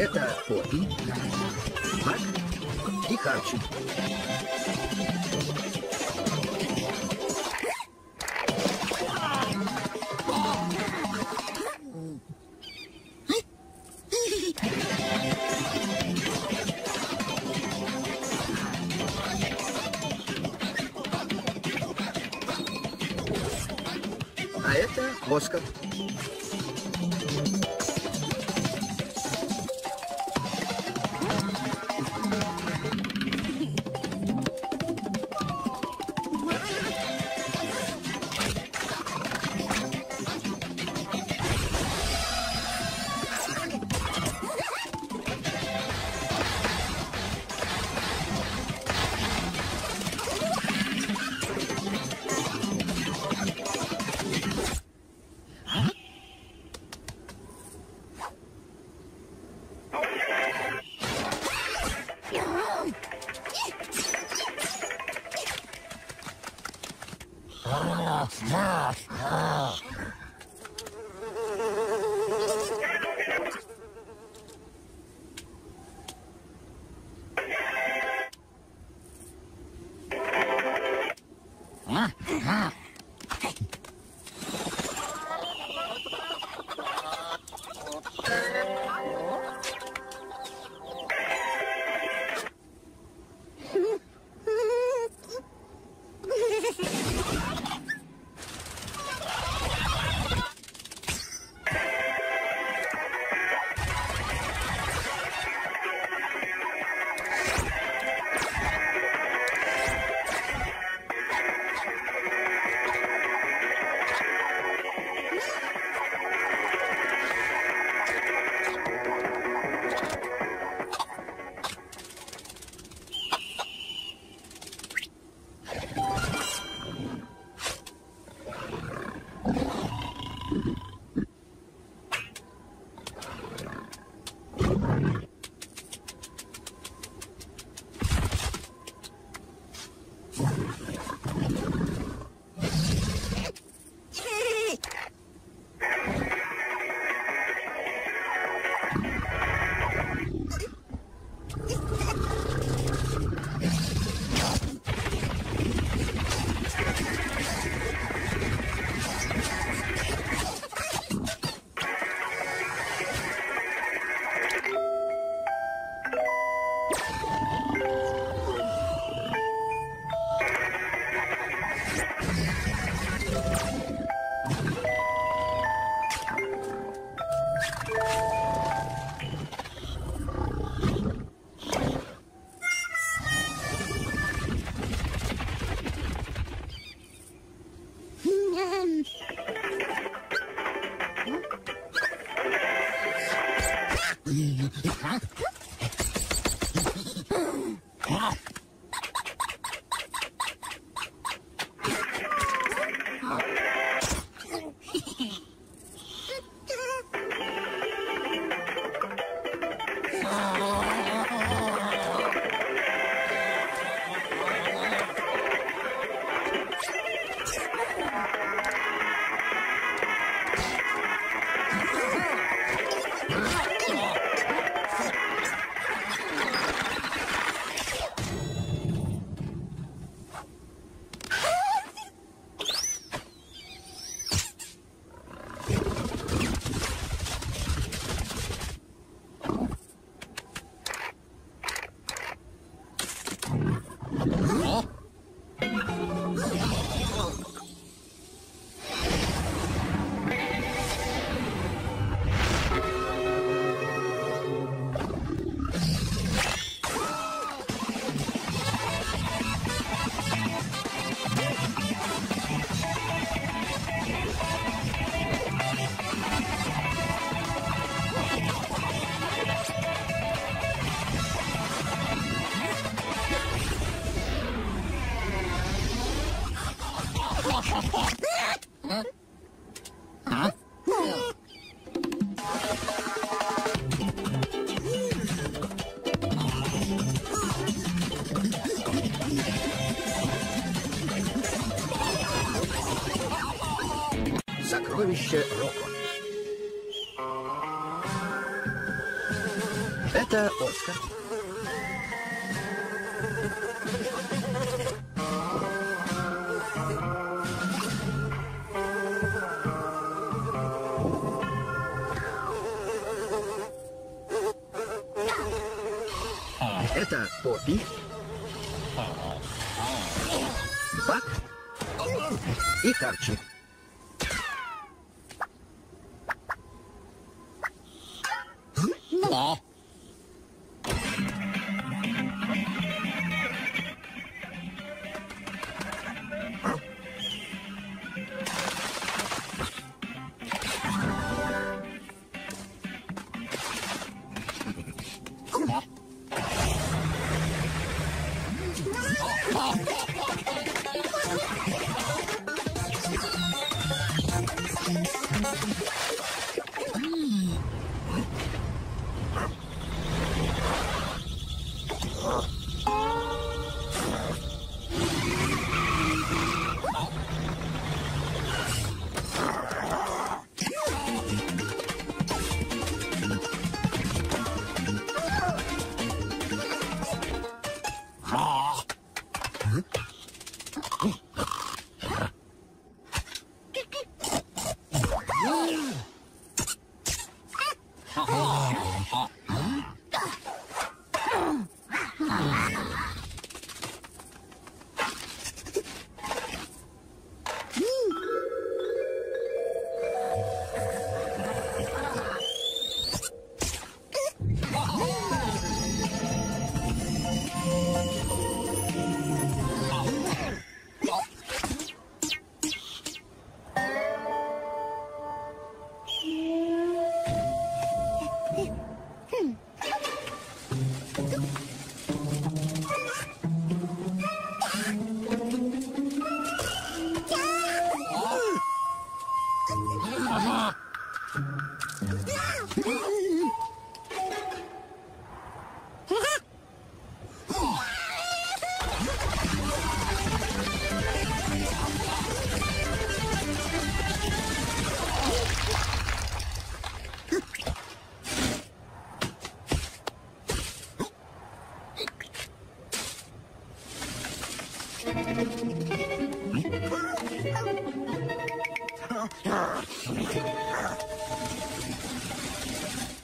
Это Поппи, Мак и Харчи. А это Оскар. Huh? И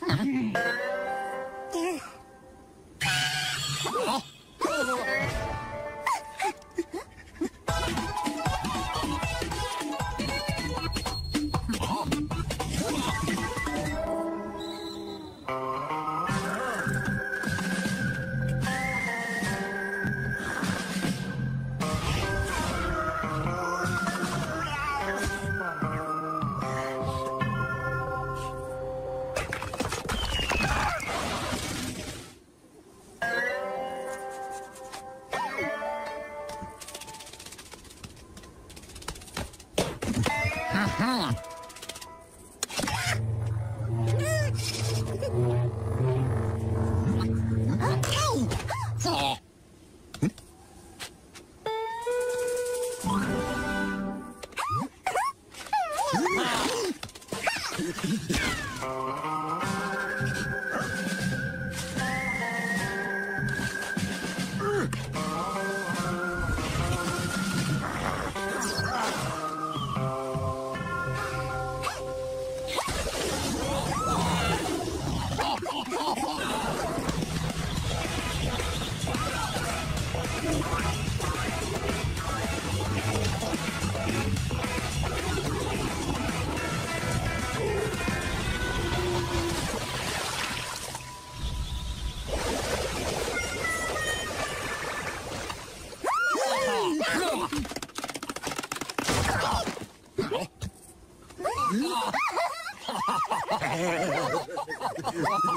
Mm-hmm.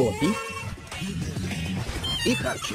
Поппи и Харчи.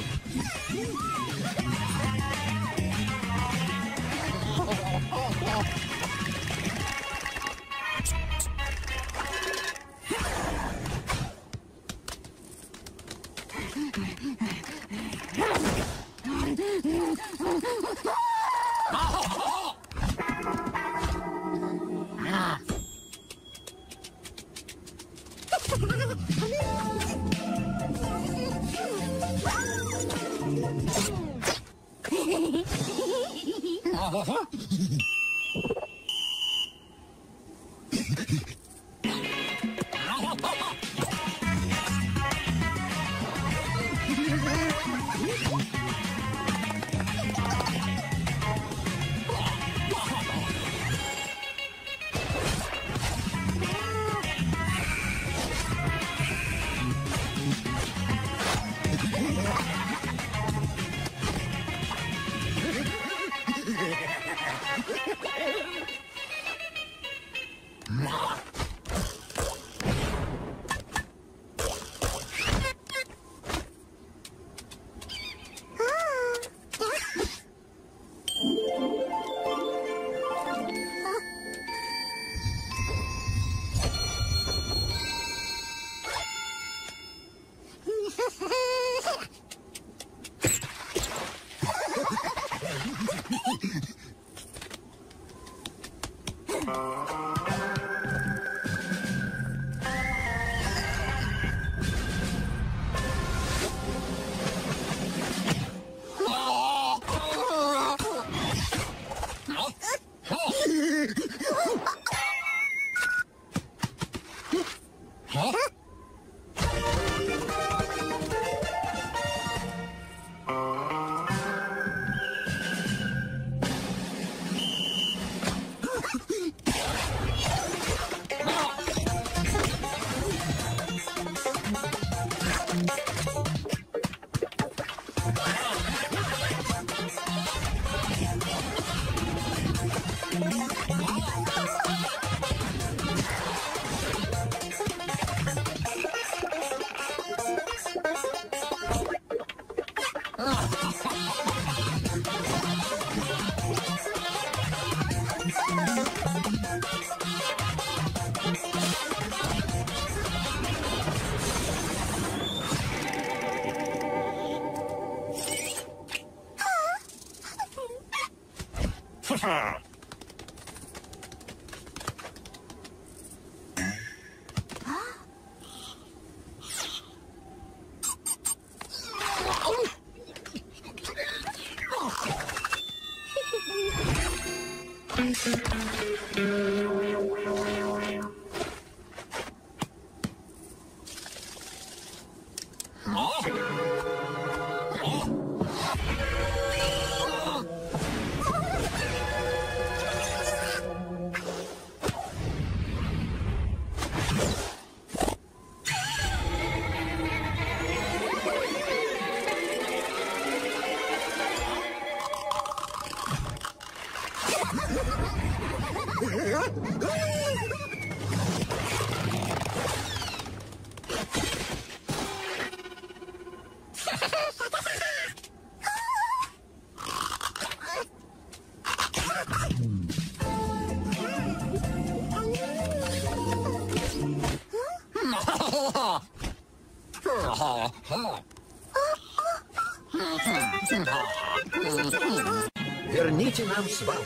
Свалку.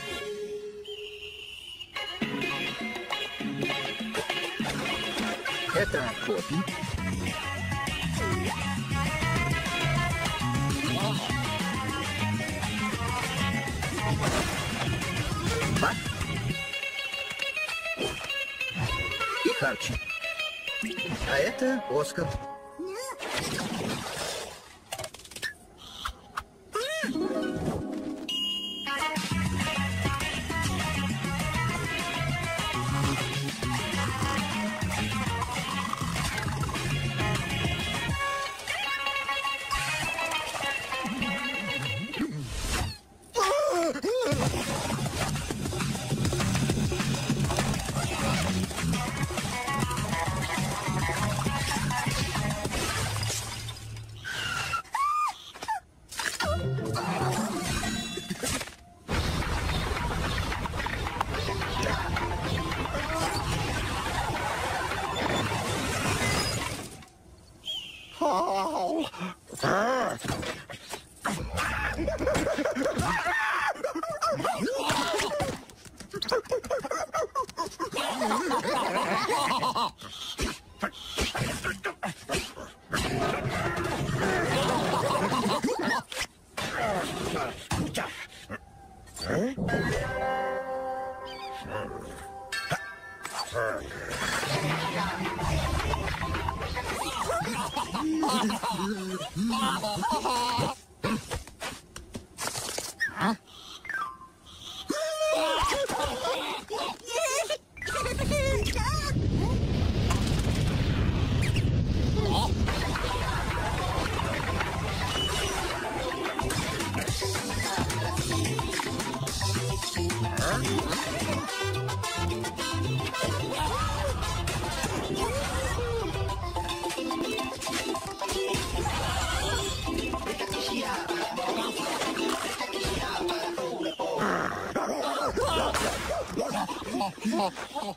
Это Поппи. Бак. И Харчи. А это Оскар. oh.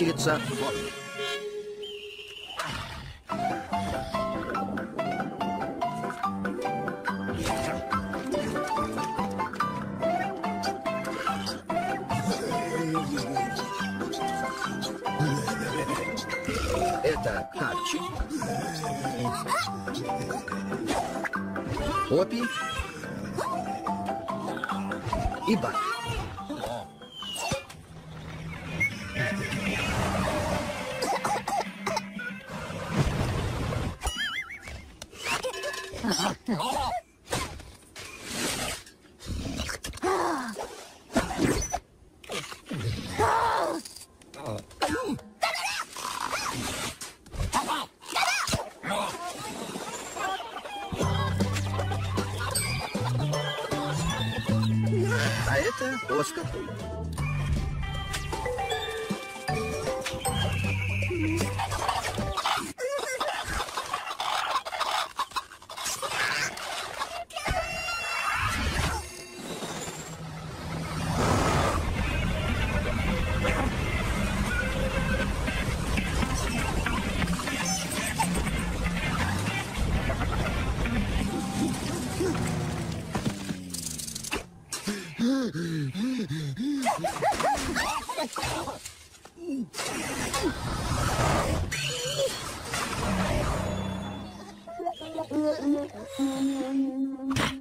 ящерица. Это кальчик. Опи. И бак. Mm-hmm.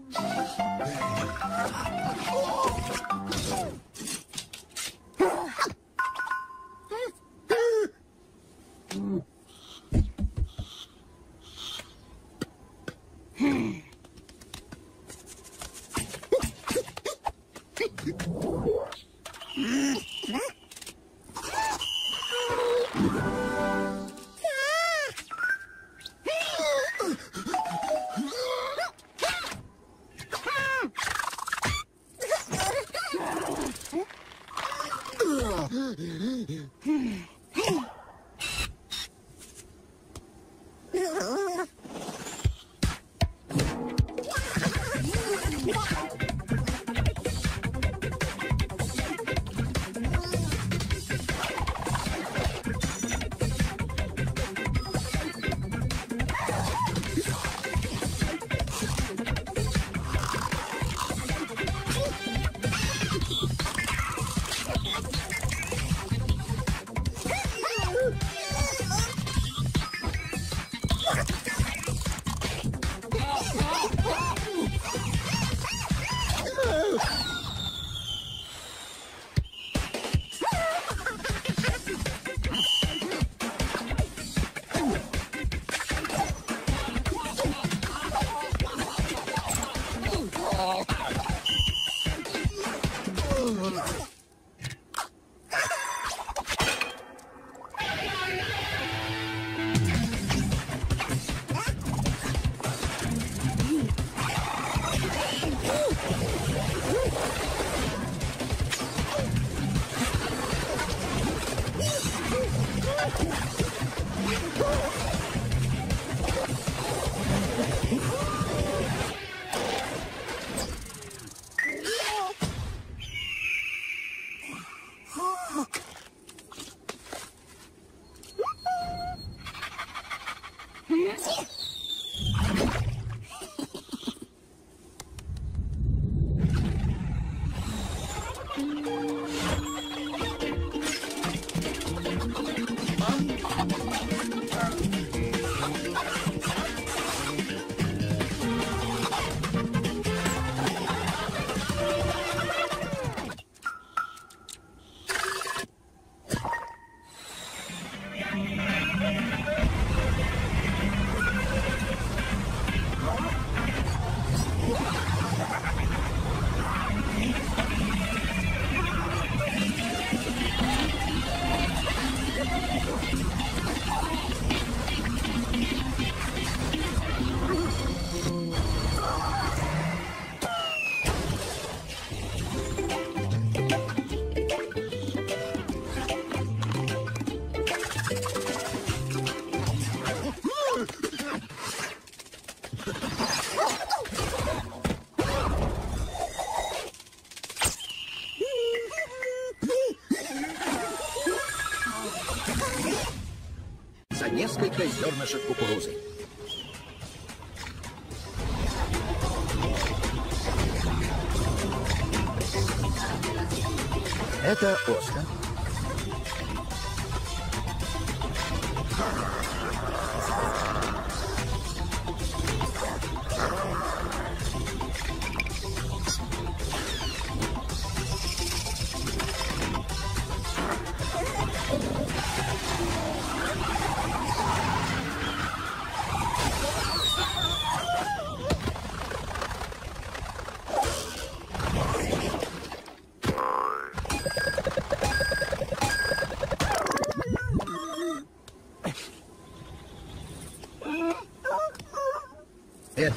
Это Оскар.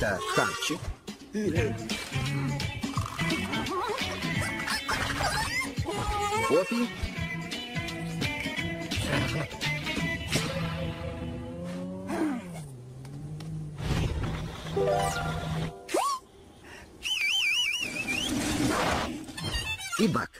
Это Харчи. Поппи. И Бак.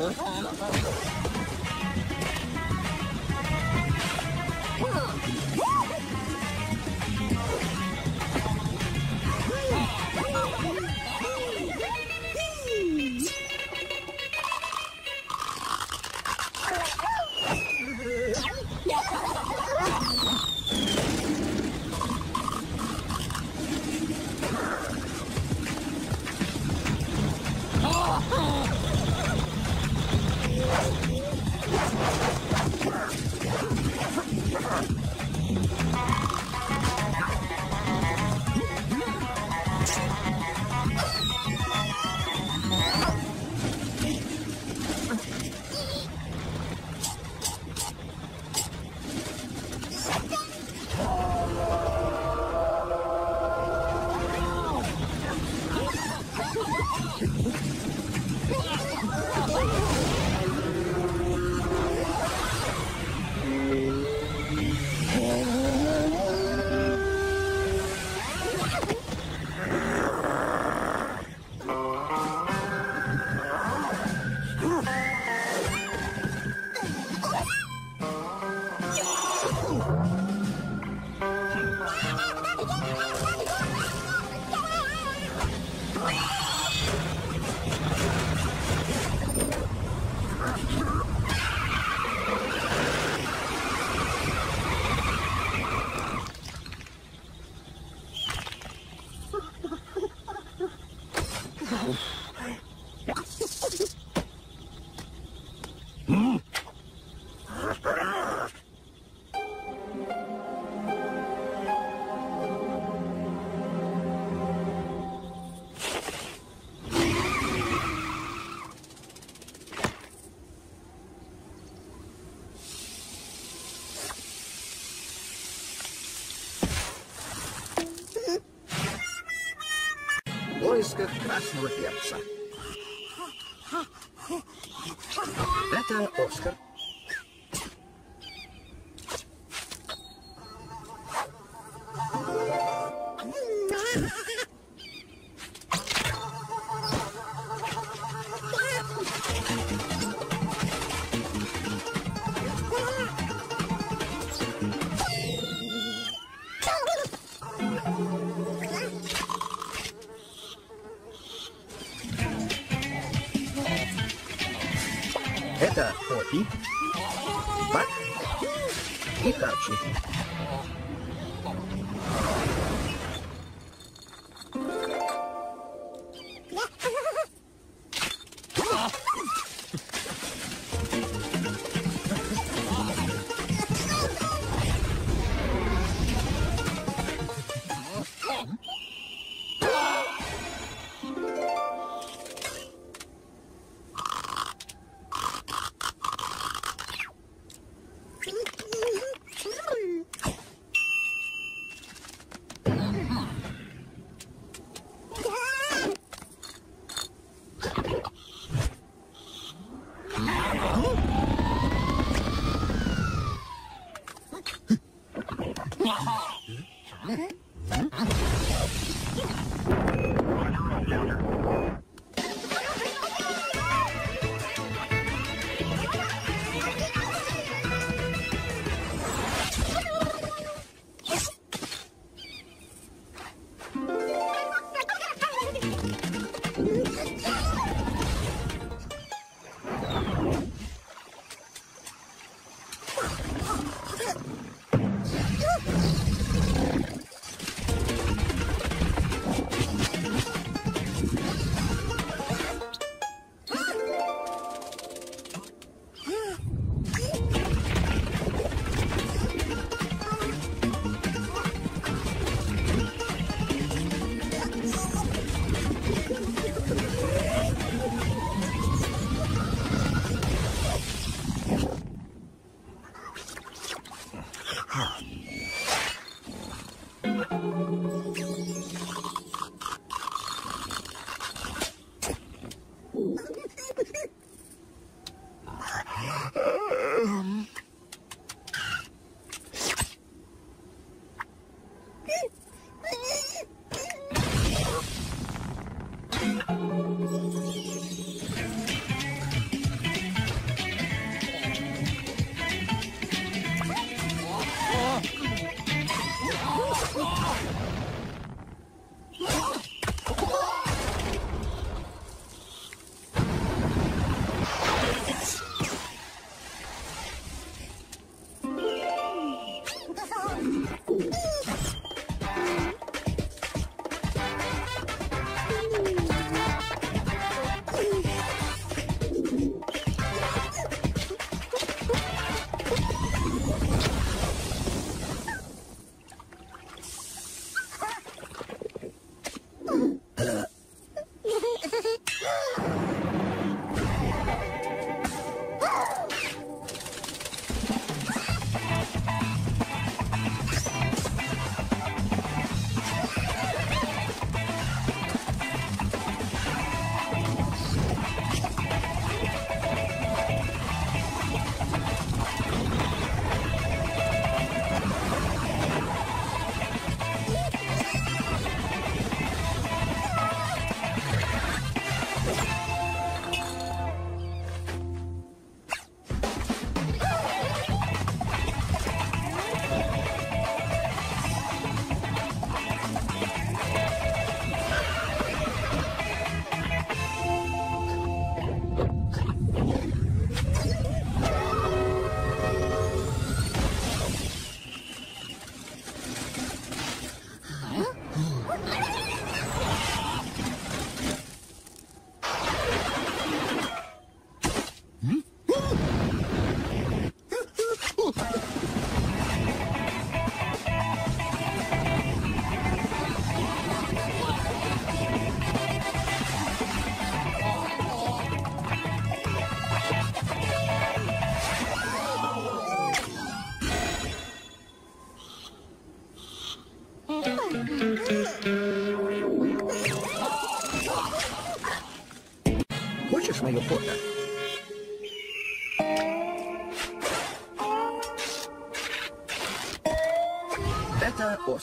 응? Bye. поисках красного перца.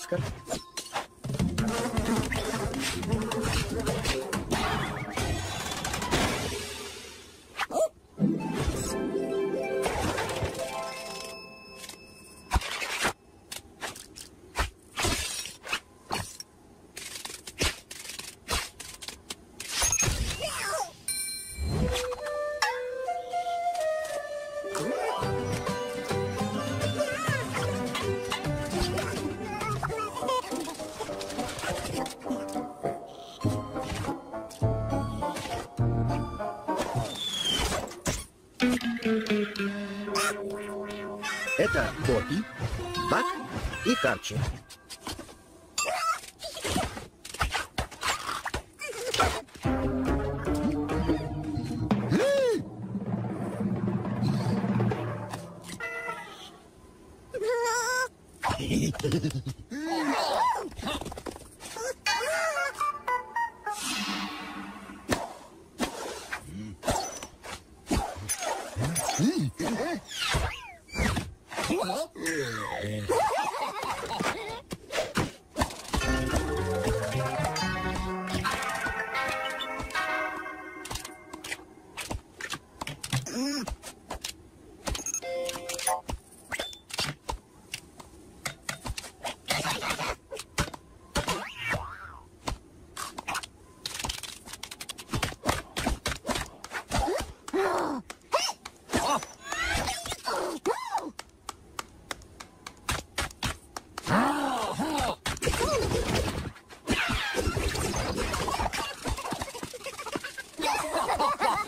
Оскар. Поппи, Бак и Харчи.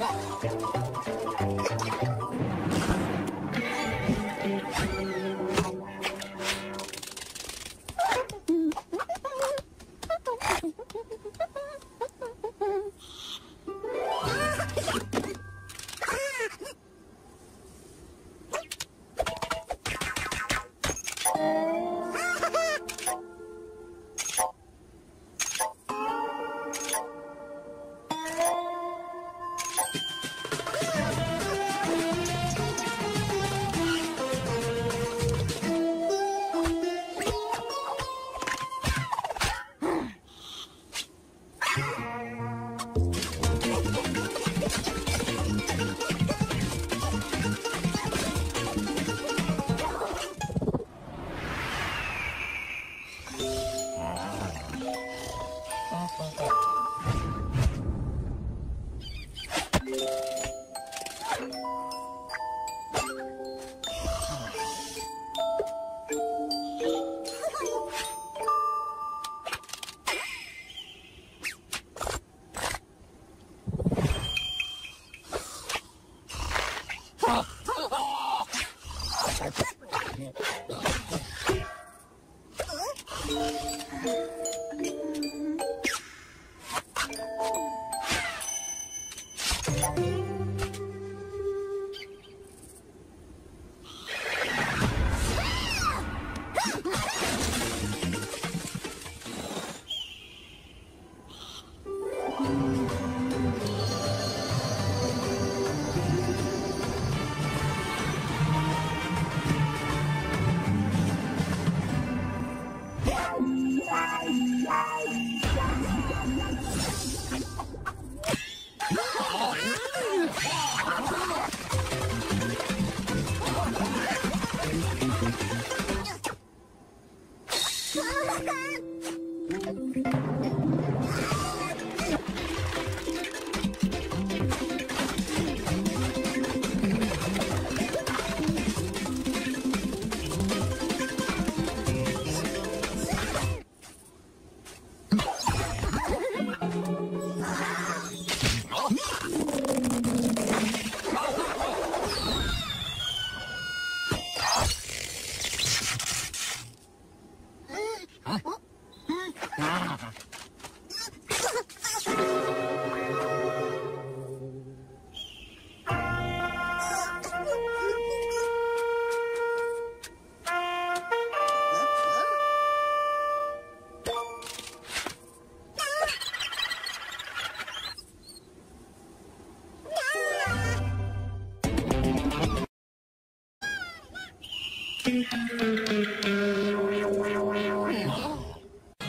Thank.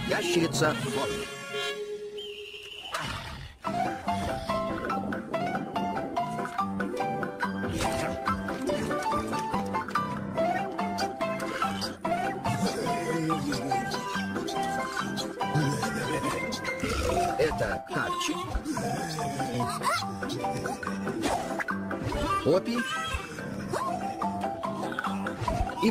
Ящерица. Это Харчи. Поппи. И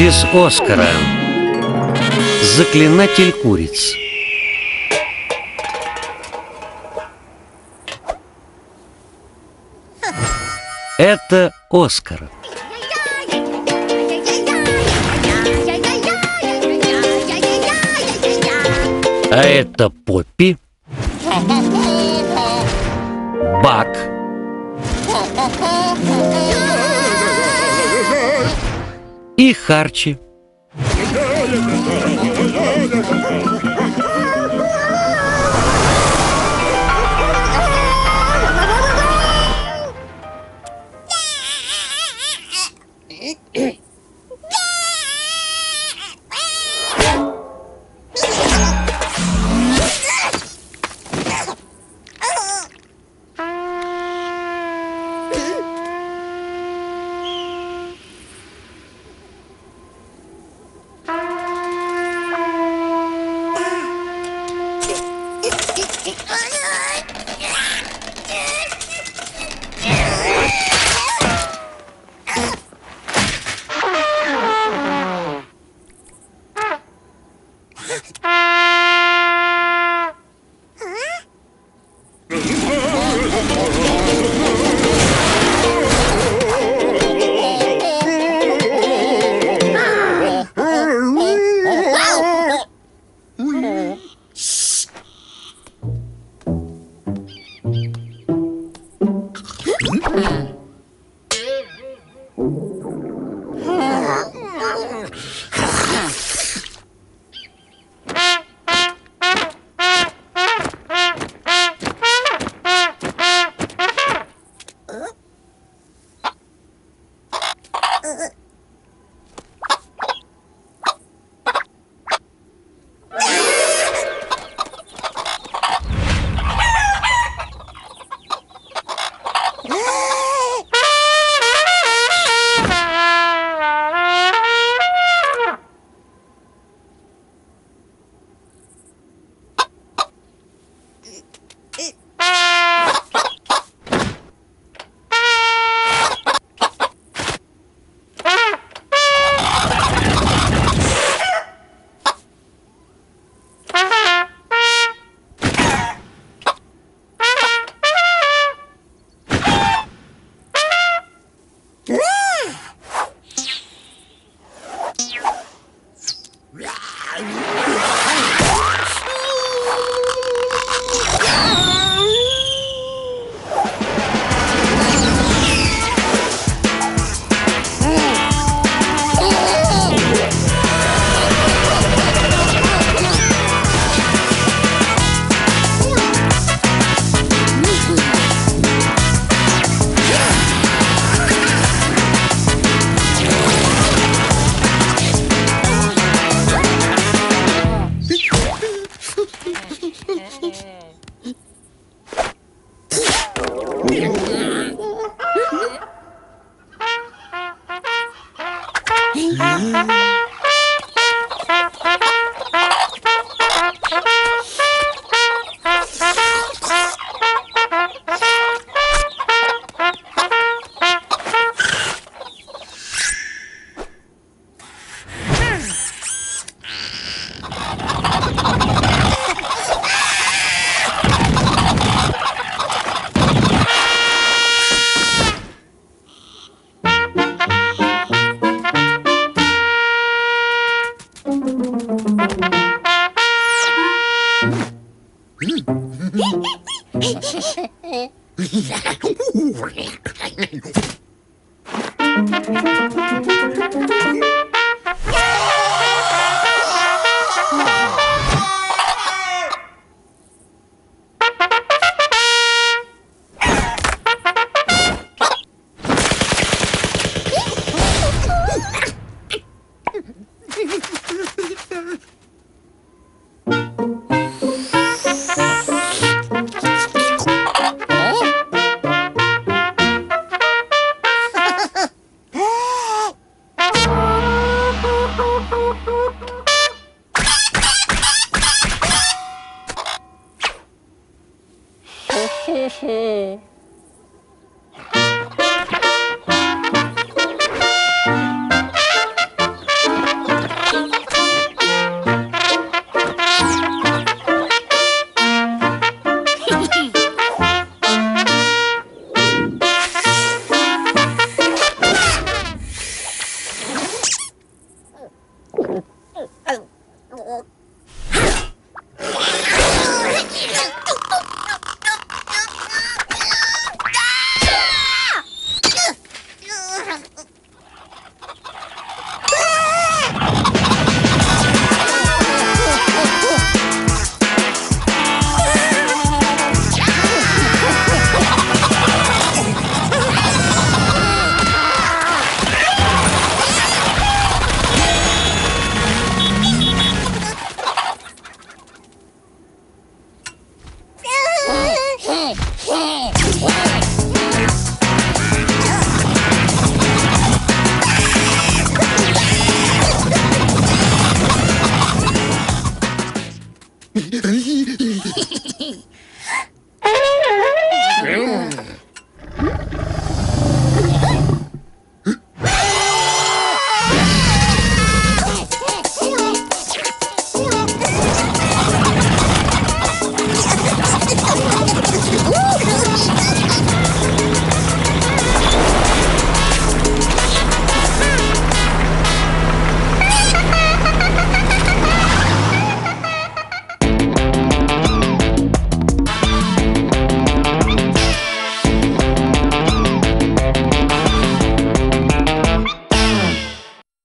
Оазис Оскара. Заклинатель куриц. Это Оскар. А это Поппи И Харчи